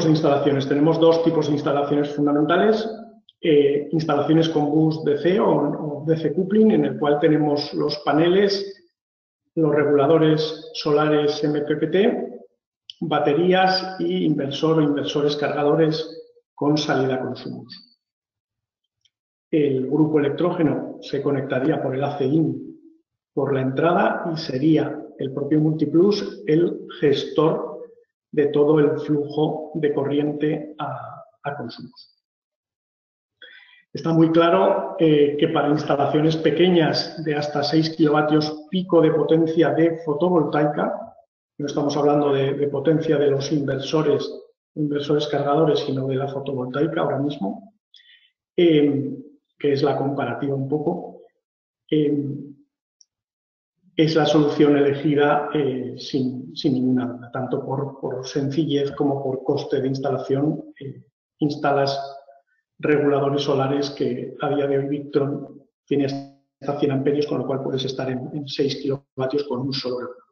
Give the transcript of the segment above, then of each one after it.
de instalaciones. Tenemos dos tipos de instalaciones fundamentales. Eh, instalaciones con bus DC o, o, DC coupling, en el cual tenemos los paneles, los reguladores solares MPPT, baterías y inversor o inversores cargadores con salida a consumos. El grupo electrógeno se conectaría por el ACIN por la entrada y sería el propio Multiplus el gestor de todo el flujo de corriente a, consumos. Está muy claro eh, que para instalaciones pequeñas de hasta 6 kilovatios pico de potencia de fotovoltaica, no estamos hablando de, potencia de los inversores, inversores cargadores, sino de la fotovoltaica ahora mismo, eh, que es la comparativa un poco, eh, es la solución elegida eh, sin, ninguna duda, tanto por, sencillez como por coste de instalación. Eh, instalas reguladores solares que a día de hoy Victron tiene hasta 100 amperios, con lo cual puedes estar en, 6 kilovatios con un solo regulador.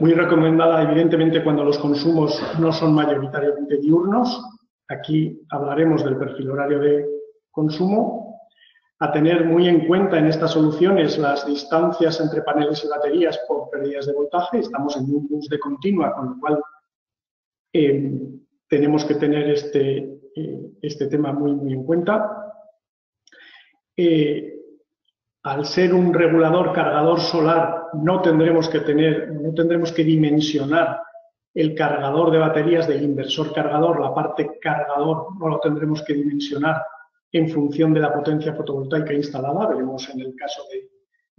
Muy recomendada, evidentemente, cuando los consumos no son mayoritariamente diurnos. Aquí hablaremos del perfil horario de consumo a tener muy en cuenta en estas soluciones las distancias entre paneles y baterías por pérdidas de voltaje. Estamos en un bus de continua, con lo cual eh, tenemos que tener este, eh, este tema muy, muy en cuenta. Eh, al ser un regulador cargador solar, no tendremos que tener, no tendremos que dimensionar el cargador de baterías del inversor cargador, la parte cargador no lo tendremos que dimensionar en función de la potencia fotovoltaica instalada. Veremos en el caso de,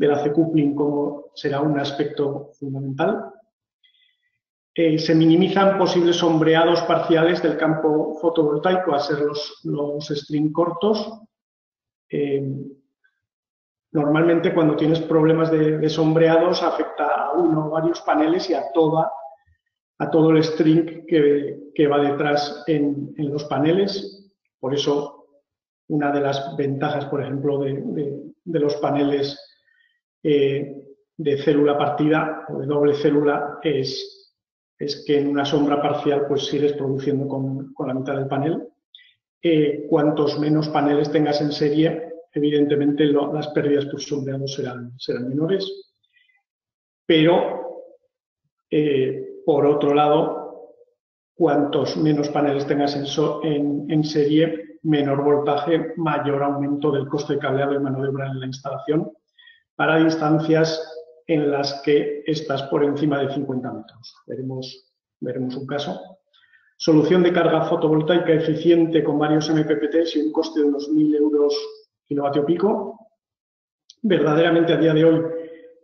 la C-coupling cómo será un aspecto fundamental. Eh, se minimizan posibles sombreados parciales del campo fotovoltaico a ser los, los string cortos. Eh, normalmente cuando tienes problemas de, sombreados afecta a uno o varios paneles y a, toda, a todo el string que, va detrás en, en los paneles. Por eso una de las ventajas, por ejemplo, de, los paneles eh, de célula partida o de doble célula es, es, que en una sombra parcial pues sigues produciendo con, la mitad del panel. Eh, cuantos menos paneles tengas en serie, evidentemente las pérdidas por sombreado serán, serán menores. Pero, eh, por otro lado, cuantos menos paneles tengas en, en serie, menor voltaje, mayor aumento del coste de cableado y mano de obra en la instalación para distancias en las que estás por encima de 50 metros. Veremos, un caso. Solución de carga fotovoltaica eficiente con varios MPPT y un coste de unos 1.000 euros kilovatio pico. Verdaderamente a día de hoy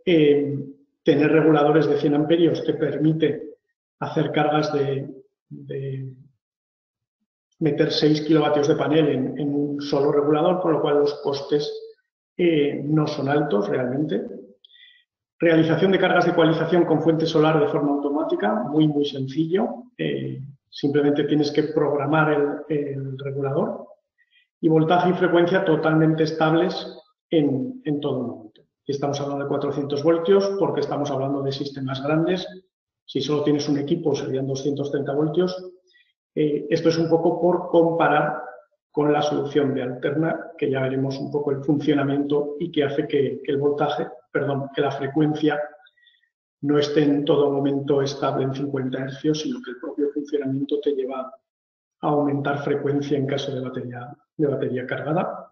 eh, tener reguladores de 100 amperios te permite hacer cargas de meter 6 kilovatios de panel en, un solo regulador, con lo cual los costes eh, no son altos realmente. Realización de cargas de ecualización con fuente solar de forma automática, muy, muy sencillo. Eh, simplemente tienes que programar el, regulador. Y voltaje y frecuencia totalmente estables en, en todo momento. Estamos hablando de 400 voltios porque estamos hablando de sistemas grandes. Si solo tienes un equipo serían 230 voltios eh, esto es un poco por comparar con la solución de alterna, que ya veremos un poco el funcionamiento y que hace que, el voltaje, perdón, que la frecuencia no esté en todo momento estable en 50 Hz, sino que el propio funcionamiento te lleva a aumentar frecuencia en caso de batería, de batería cargada.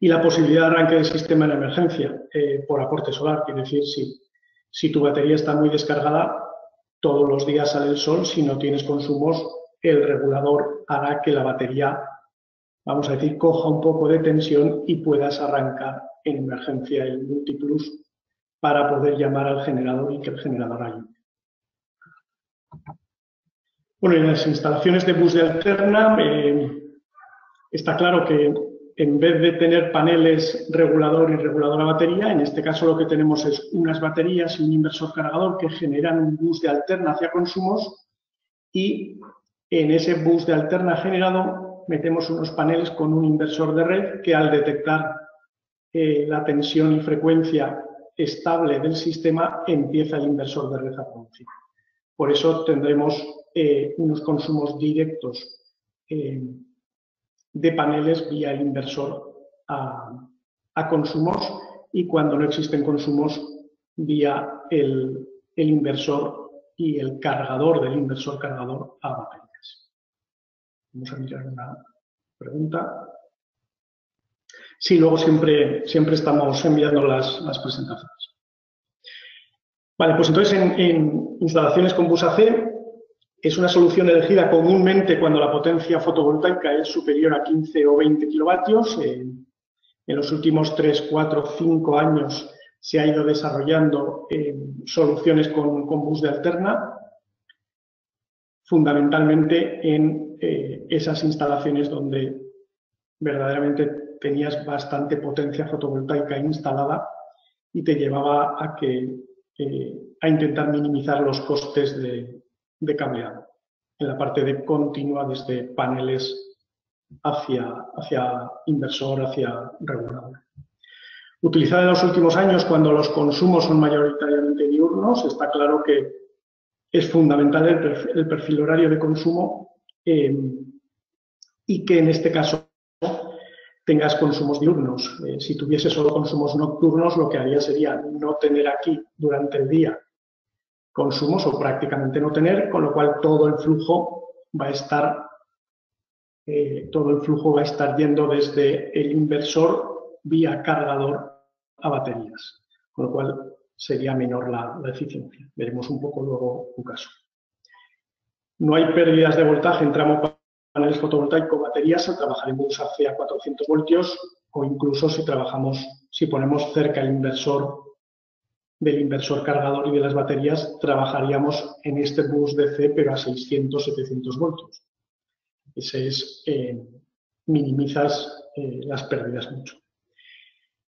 Y la posibilidad de arranque del sistema en emergencia eh, por aporte solar, quiere decir, si, si tu batería está muy descargada, todos los días sale el sol, si no tienes consumos, el regulador hará que la batería, vamos a decir, coja un poco de tensión y puedas arrancar en emergencia el multiplus para poder llamar al generador y que el generador ayude. Bueno, en las instalaciones de bus de alterna eh, está claro que en vez de tener paneles regulador y reguladora batería, en este caso lo que tenemos es unas baterías y un inversor cargador que generan un bus de alterna hacia consumos y en ese bus de alterna generado metemos unos paneles con un inversor de red que al detectar eh, la tensión y frecuencia estable del sistema empieza el inversor de red a producir. Por eso tendremos eh, unos consumos directos eh, de paneles vía inversor a, consumos y cuando no existen consumos vía el, el inversor y el cargador del inversor cargador a baterías. Vamos a mirar una pregunta. Sí, luego siempre, siempre estamos enviando las, las presentaciones. Vale, pues entonces en, instalaciones con bus AC es una solución elegida comúnmente cuando la potencia fotovoltaica es superior a 15 o 20 kilovatios. en los últimos 3, 4, 5 años se ha ido desarrollando soluciones con, con, bus de alterna, fundamentalmente en eh, esas instalaciones donde verdaderamente tenías bastante potencia fotovoltaica instalada y te llevaba a que eh, a intentar minimizar los costes de, cableado en la parte de continua desde paneles hacia, hacia inversor, hacia regulador. Utilizada en los últimos años cuando los consumos son mayoritariamente diurnos, está claro que es fundamental el perfil, horario de consumo eh, y que en este caso tengas consumos diurnos. Eh, si tuviese solo consumos nocturnos, lo que haría sería no tener aquí durante el día consumos o prácticamente no tener, con lo cual todo el flujo va a estar eh, todo el flujo va a estar yendo desde el inversor vía cargador a baterías, con lo cual sería menor la, eficiencia. Veremos un poco luego un caso. No hay pérdidas de voltaje en tramo paneles fotovoltaicos, baterías, al trabajar en bus AC a 400 voltios o incluso si trabajamos, si ponemos cerca el inversor del inversor cargador y de las baterías, trabajaríamos en este bus DC pero a 600, 700 voltios. Ese es, eh, minimizas eh, las pérdidas mucho.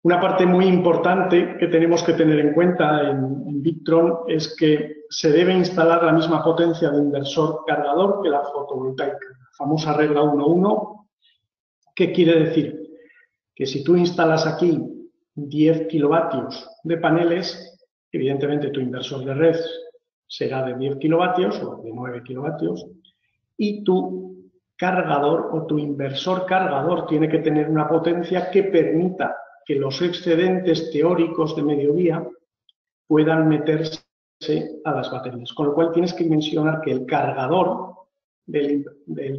Una parte muy importante que tenemos que tener en cuenta en, en Victron es que se debe instalar la misma potencia de inversor cargador que la fotovoltaica famosa regla 1.1. ¿Qué quiere decir? Que si tú instalas aquí 10 kilovatios de paneles, evidentemente tu inversor de red será de 10 kilovatios o de 9 kilovatios y tu cargador o tu inversor cargador tiene que tener una potencia que permita que los excedentes teóricos de mediodía puedan meterse a las baterías. Con lo cual tienes que mencionar que el cargador del,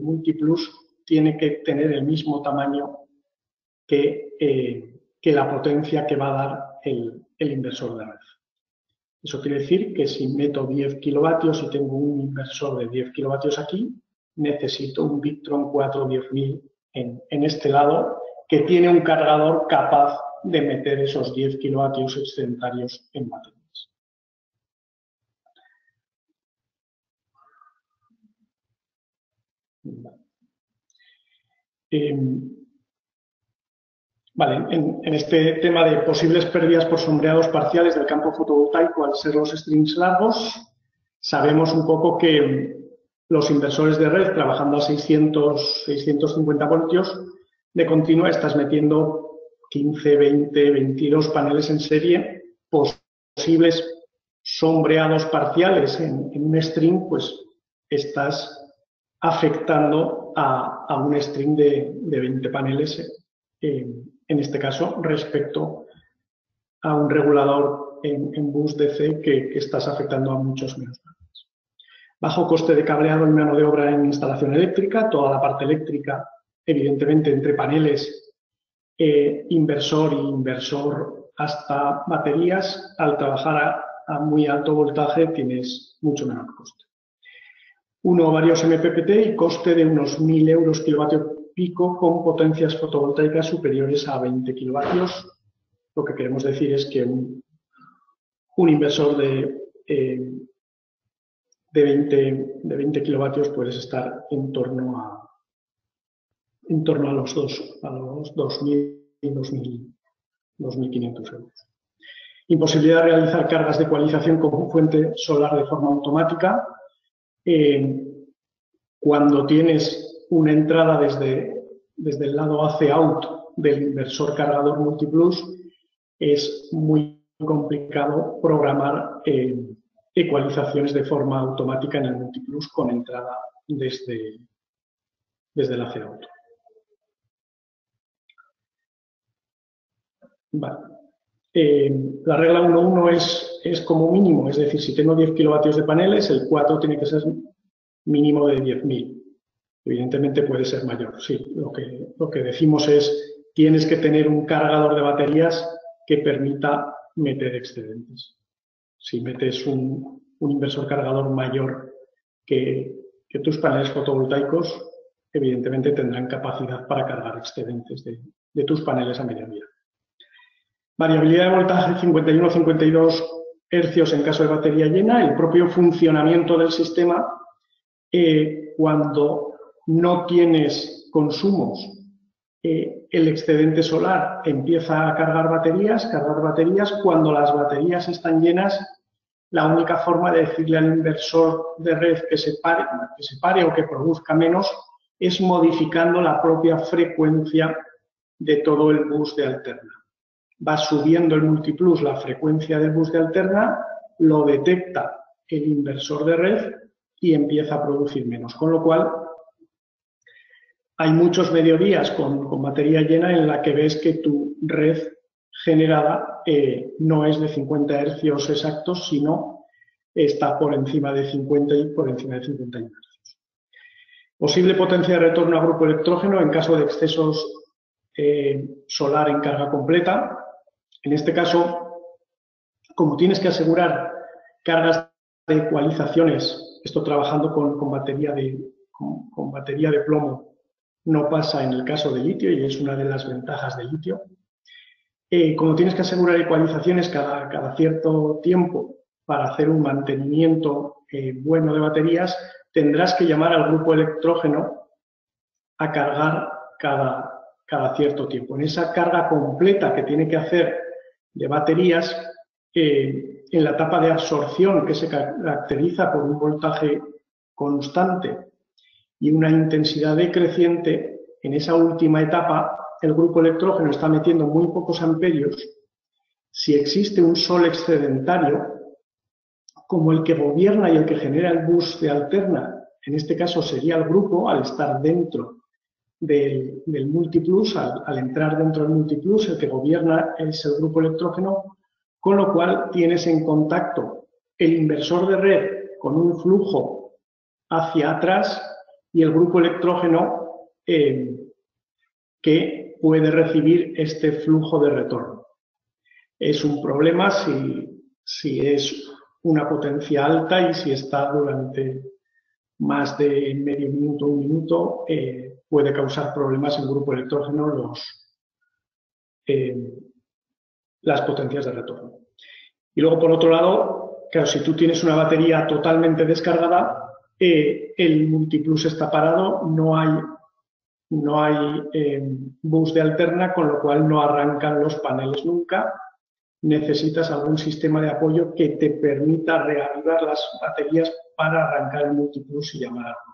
Multiplus tiene que tener el mismo tamaño que, eh, que, la potencia que va a dar el, inversor de red. Eso quiere decir que si meto 10 kilovatios y tengo un inversor de 10 kilovatios aquí, necesito un Victron 410.000 en, en este lado que tiene un cargador capaz de meter esos 10 kilovatios excedentarios en batería. Em, vale, en, este tema de posibles pérdidas por sombreados parciales del campo fotovoltaico al ser los strings largos, sabemos un poco que los inversores de red trabajando a 600, 650 voltios de continua estás metiendo 15, 20, 22 paneles en serie, posibles sombreados parciales en, un string, pues estás afectando a, un string de, 20 paneles, en este caso, respecto a un regulador en, bus DC que, estás afectando a muchos menos paneles. Bajo coste de cableado y mano de obra en instalación eléctrica, toda la parte eléctrica, evidentemente, entre paneles, eh, inversor e inversor hasta baterías, al trabajar a muy alto voltaje tienes mucho menor coste uno o varios MPPT y coste de unos 1.000 euros kilovatio pico con potencias fotovoltaicas superiores a 20 kilovatios. Lo que queremos decir es que un, inversor de, eh, de, 20, de 20 kilovatios puedes estar en torno a en torno a los dos, a los 2.000 y 2.500 euros. Imposibilidad de realizar cargas de ecualización con fuente solar de forma automática, eh, cuando tienes una entrada desde, desde el lado AC out del inversor cargador multiplus, es muy complicado programar eh, ecualizaciones de forma automática en el Multiplus con entrada desde, desde la auto. Vale. Eh, la regla 1.1 es, es como mínimo, es decir, si tengo 10 kilovatios de paneles, el 4 tiene que ser mínimo de 10.000. Evidentemente puede ser mayor, sí. Lo que, lo que decimos es, tienes que tener un cargador de baterías que permita meter excedentes. Si metes un, inversor cargador mayor que, tus paneles fotovoltaicos, evidentemente tendrán capacidad para cargar excedentes de, de tus paneles a media vida. Variabilidad de voltaje 51-52 hercios en caso de batería llena, el propio funcionamiento del sistema eh, cuando no tienes consumos, eh, el excedente solar empieza a cargar baterías, cargar baterías, cuando las baterías están llenas, la única forma de decirle al inversor de red que se pare, o que produzca menos es modificando la propia frecuencia de todo el bus de alterna va subiendo el multiplus la frecuencia del bus de alterna, lo detecta el inversor de red y empieza a producir menos. Con lo cual, hay muchos mediodías con, con batería llena en la que ves que tu red generada eh, no es de 50 hercios exactos, sino está por encima de 50 y por encima de 51 hercios. Posible potencia de retorno a grupo electrógeno en caso de excesos eh, solar en carga completa. En este caso, como tienes que asegurar cargas de ecualizaciones, esto trabajando con, batería, de, con, batería de plomo, no pasa en el caso de litio y es una de las ventajas del litio. Eh, como tienes que asegurar ecualizaciones cada, cada, cierto tiempo para hacer un mantenimiento eh, bueno de baterías, tendrás que llamar al grupo electrógeno a cargar cada, cada cierto tiempo. En esa carga completa que tiene que hacer de baterías eh, en la etapa de absorción que se caracteriza por un voltaje constante y una intensidad decreciente, en esa última etapa el grupo electrógeno está metiendo muy pocos amperios. Si existe un sol excedentario, como el que gobierna y el que genera el bus de alterna, en este caso sería el grupo al estar dentro del, multiplus, al, entrar dentro del multiplus, el que gobierna es el grupo electrógeno, con lo cual tienes en contacto el inversor de red con un flujo hacia atrás y el grupo electrógeno eh, que puede recibir este flujo de retorno. Es un problema si, si es una potencia alta y si está durante más de medio minuto, un minuto, eh, puede causar problemas en grupo electrógeno los, eh, las potencias de retorno. Y luego, por otro lado, claro, si tú tienes una batería totalmente descargada, el multiplus está parado, no hay, no hay eh, bus de alterna, con lo cual no arrancan los paneles nunca. Necesitas algún sistema de apoyo que te permita reavivar las baterías para arrancar el multiplus y llamar a